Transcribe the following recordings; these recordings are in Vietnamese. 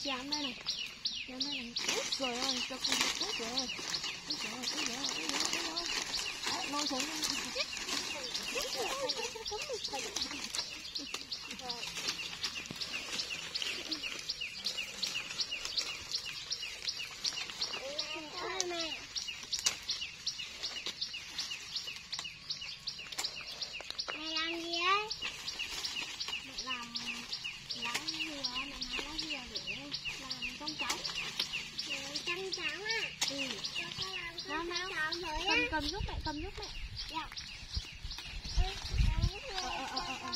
rồi ăn đây này. Ăn đây này. Út rồi ơi cho con út rồi út rồi út rồi út rồi út rồi út rồi đấy rồi, xuống Mày làm gì ấy? mẹ làm lá dừa mẹ hái lá dừa để làm con trống Mày chăm cháu à? ừ Cho con làm Nào, con nào. cháu với á cầm giúp mẹ cầm giúp mẹ Dạ. Ừ, đấy, Ờ, ờ, ờ, ờ, ờ.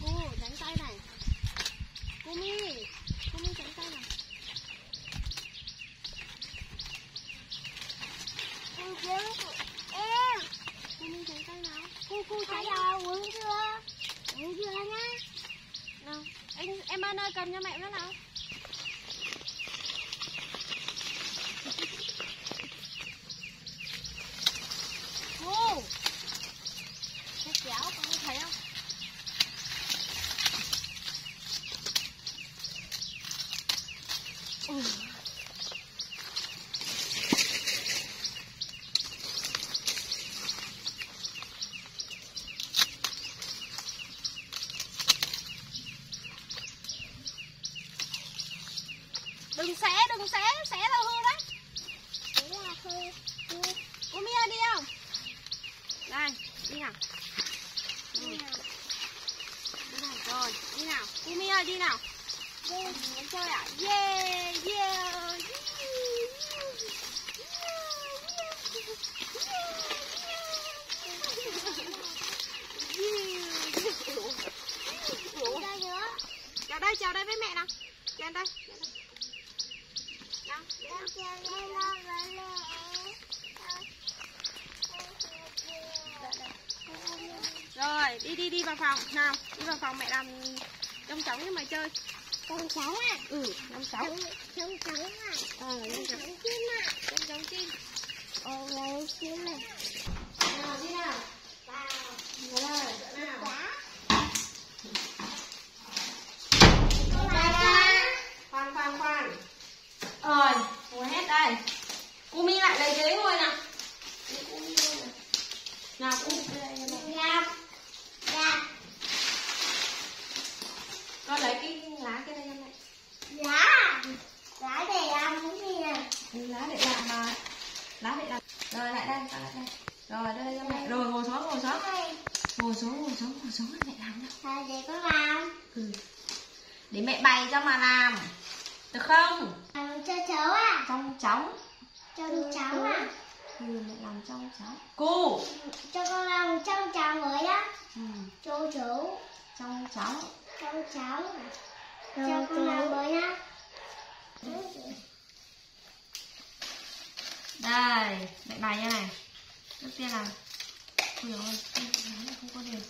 cô đánh tay này cô mi cô mi đánh tay này Em cứu em. cô mi đánh tay nào cô cô Thấy cháy rồi, uống chưa? Uống chưa nhá? nào anh em ơn ơi cầm cho mẹ nó nào cô cái kéo con có thấy không Ừ cũng xé xé vào là hư đấy Thế là hư. cô mia đi không đây đi nào ừ. đi nào rồi đi nào cô mia đi nào Đi. Muốn chơi à yeah yeah Đi chào đây chào đây với mẹ nào chào đây chào đây. nào Em chưa lên lo với mẹ rồi đi đi đi vào phòng. Nào đi vào phòng mẹ làm trong trống với mày chơi. Con cháu à? ừ trong trống. Trông cháu à? ờ trong trống Trông chim à? trong trống chim Ồ, lấy chim này. nào đi nào Vào. rồi nào Giá. khoan khoan khoan rồi ngồi hết đây cô mi lại lấy ghế ngồi nào Lấy cô mi ngồi nào nào cô đây đây đây, đây. Dạ. Dạ. con lấy cái lá kia đây cho mẹ Giá. Giá để làm cái gì này? Ừ, lá để làm mà lá để làm rồi lại đây con lại đây rồi đây cho mẹ rồi ngồi xuống ngồi xuống Đây. ngồi xuống ngồi xuống ngồi xuống mẹ làm nào Thôi để con làm. ừ. để mẹ bày cho mà làm được không Làm cho cháu à? trong chóng Trông cháu à? ừ mẹ làm trong chóng cô Cho con làm trông cháu với á. ừ. Chú chú. trong chóng Trông cháu à? Cho con làm với nhá. đây mẹ bày như này trước tiên là dồi ôi không có đều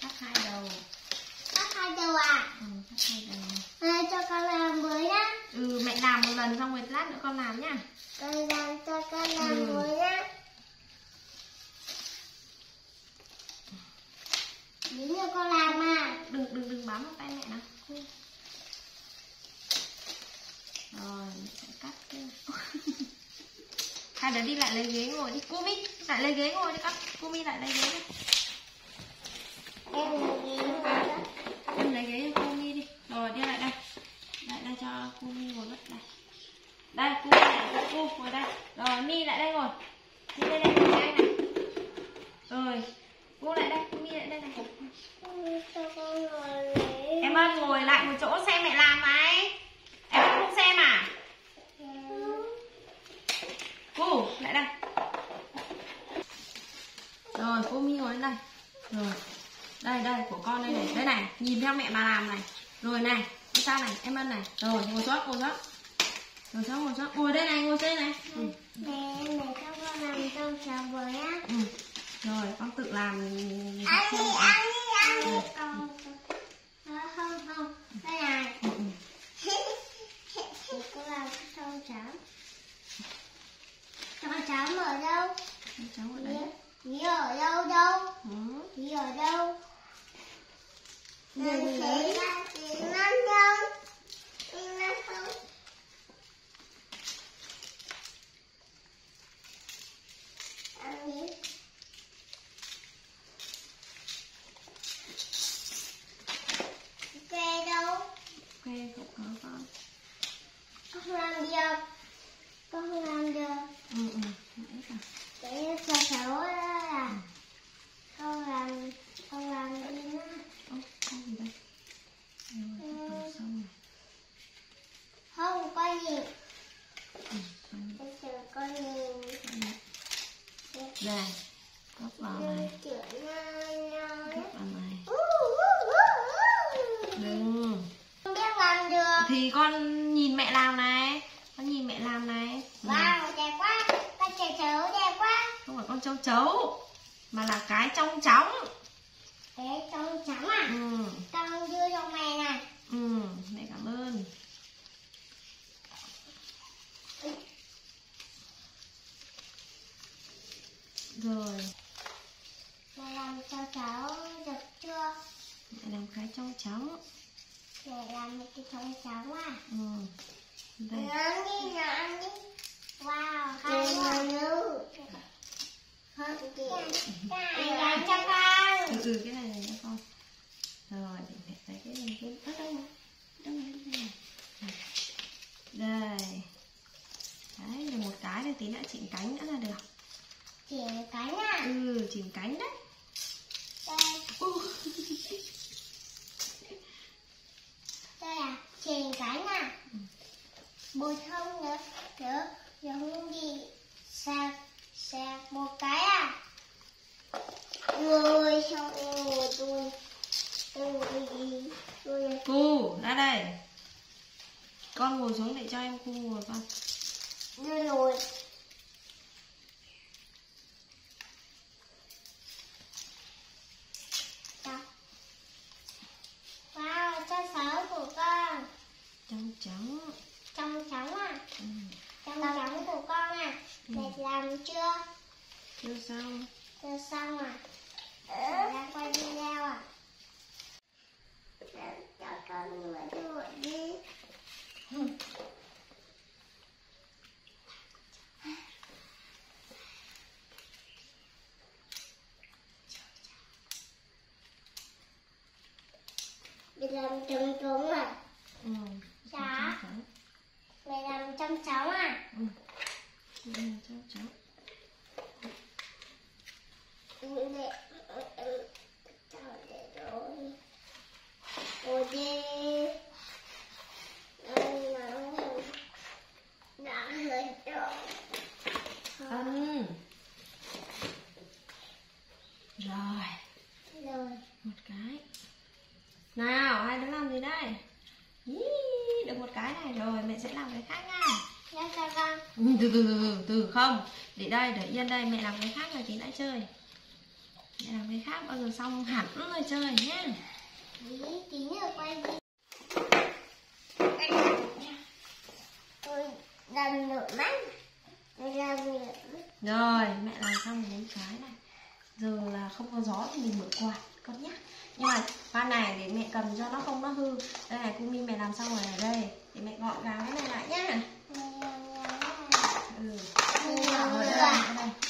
cắt hai đầu hai đầu à? ừ, hai đầu À, cho con làm với nhá. ừ mẹ làm một lần xong rồi lát nữa con làm nhá Con làm cho con làm Ừ. với nhá. Nếu như con làm mà. đừng đừng đừng bám vào tay mẹ nào rồi mẹ sẽ cắt cái hai đứa đi lại lấy ghế ngồi đi cô mi lại lấy ghế ngồi đi con cô mi lại lấy ghế đi Em làm gì nữa? Em lấy ghế cho cô mi đi. Rồi đi lại đây. Lại đây cho cô mi ngồi mất đây. Đây cô mi lại cho cô ngồi đây. Rồi, mi lại đây ngồi. Mi lên đây ngồi đây này. Rồi cô lại đây cô mi lại đây này. Em ơi, ngồi lại một chỗ xem mẹ làm ấy em không xem à? Cô lại đây. Rồi cô mi ngồi lên đây. Rồi đây đây của con đây này. Đây này nhìn theo mẹ mà làm này. Rồi này em sao này? Em ân này. Rồi ngồi xuống ngồi xuống. Ngồi xuống ngồi xuống. Ngồi đây này ngồi đây này. Ừ. để để cho con làm trong sáng với á. Ừ. Rồi con tự làm. Ăn đi ăn đi ăn đi. Ừ. Ờ, không không đây này. Ừ. ừ. cô làm trong sáng trong sáng ở đâu? Trong ở đấy Nghĩa ở đâu đâu? Nghĩa ở đâu? Đừng thấy ra tiếng lắm đâu Tiếng lắm không đâu? Ok không có con. Con làm được. Con làm được. Ừ ừ nãy cả Cái cho cháu đó là Con làm Con làm đi nữa Ơ, con gì đây rồi từ xong rồi Không có gì ừ, con Bây giờ con nhìn con này. đây gấp vào này Chữa nhau gấp vào này nhau đừng Không biết làm được thì con nhìn mẹ làm này. Con nhìn mẹ làm này. Ừ, Wow, đẹp quá. Con trẻ cháu đẹp quá. Không phải con châu chấu mà là cái trong chóng. Cái trong trắng à? Ừ. Con đưa cho mẹ này ừ mẹ cảm ơn. Rồi. Mẹ làm cho cháu được chưa? Mẹ làm cái trong chóng Làm một cái trong trắng à ừ. Đây. Ăn đi, ăn đi. Wow, hay quá Hơn kìa cho con. Ừ, ừ cái này này nha con. Rồi để mẹ lấy cái này cái ở đâu đâu này. đây. Đấy được một cái rồi tí nữa chỉnh cánh nữa là được Chỉ cánh à ừ chỉnh cánh đấy Đây, ừ. đây à Chỉ cánh à Bột không nữa Nữa, giống gì Sạc, sạc một cái à Xong tôi Tôi cu ra đây. Con ngồi xuống để cho em cu ngồi con. Đưa rồi. Wow, cho sáu của con. Trong trắng. Trong trắng à? Ừ. trắng của con à? Ừ. mẹ làm chưa? Chưa xong chưa xong à đang quay video à cho con ngồi đuổi đi Mẹ làm trống trống à ừ. Dạ. Mẹ làm trong trống à ừ. Trong trắng Để cho để rồi. Rồi đi Đây là Đã hết rồi ân rồi Rồi một cái. Nào hai đứa làm gì đây? Ý, được một cái này rồi mẹ sẽ làm cái khác nha. Nhắc cho con từ từ từ từ không. Để đây để yên đây mẹ làm cái khác rồi tí đã chơi mẹ làm cái khác, bao giờ xong hẳn rồi chơi nhé Tí nữa quay Tôi làm nửa mắt Tôi làm nửa rồi, mẹ làm xong bốn cái này giờ là không có gió thì mình mở quạt, con nhé nhưng mà khoan này để mẹ cầm cho nó không nó hư đây này cung mi mẹ làm xong rồi ở đây để mẹ gọn gàng cái này lại nhá ừ Ừ. Ừ. Ừ. Ừ. Ừ. Ừ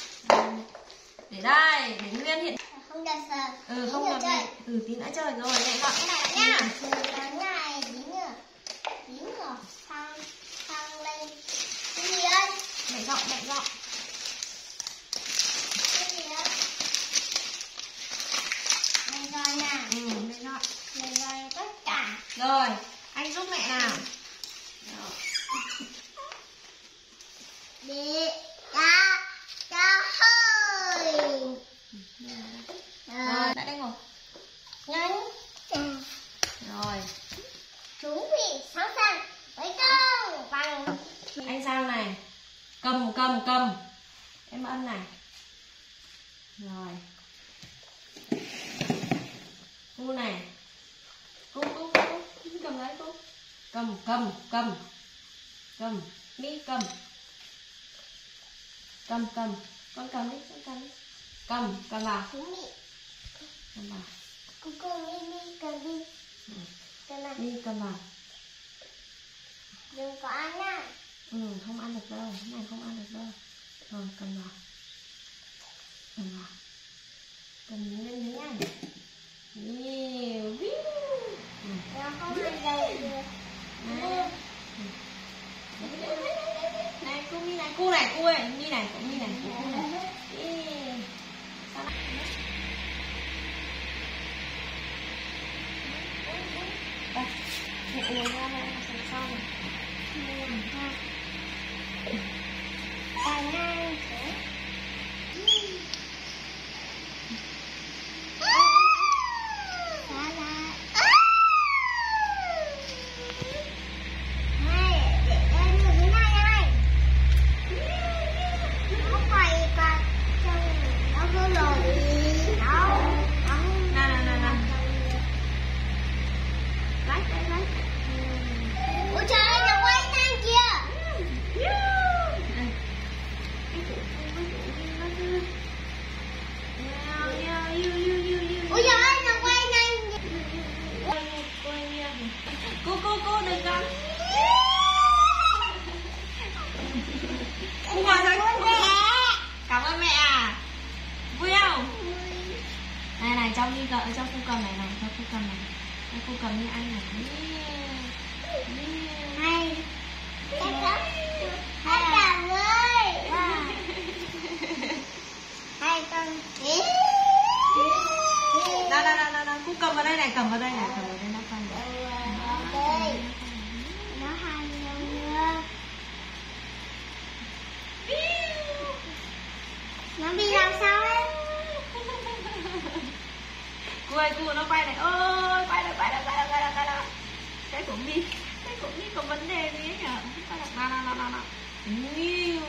để đây để nguyên hiện Không được sờ. Ừ không được ừ tí nữa chơi. Rồi mẹ gọn. Cái này nhá Cái này tí nữa Tí nữa Thăng Thăng lên Cái gì ơi mẹ gọn mẹ gọn Cái gì ơi Mình rồi nè ừ mẹ gọn Mình rồi tất cả rồi anh giúp mẹ nào Rồi. Đi ra ra hơi rồi lại đây ngồi Nhấn rồi Chuẩn bị sẵn sàng Với công Bằng anh sang này cầm cầm cầm em ân này rồi cu này cu cu cu cầm lấy cu cầm cầm. Cầm mi cầm. Cầm cầm. Con cầm đi con cầm đi. Cầm cầm vào bị cầm vào Cô cô đi đi cầm đi. Ừ. Cầm này đi cầm vào Đừng có ăn nha. Ừ không ăn được đâu. Cái này không ăn được đâu. Rồi cầm vào. Cầm vào. Cầm lên dưới ăn nhiều viu ừ. Nó không ăn đây được Này. này cô mi này này cũng như này. Cô cầm như anh này Hay. Hay cảm ơi Hay con đó đó đó đó cô cầm vào đây này cầm vào đây này cầm vào đây nó cầm đây. Nó hay nhau Nó bị làm sao ấy cô ơi cô nó bay này. Ôi bay rồi bay rồi bay rồi bay rồi bay rồi cái cũng đi cái cũng đi có vấn đề gì ấy nhở? Bay là, nào nào nào nào nhiều.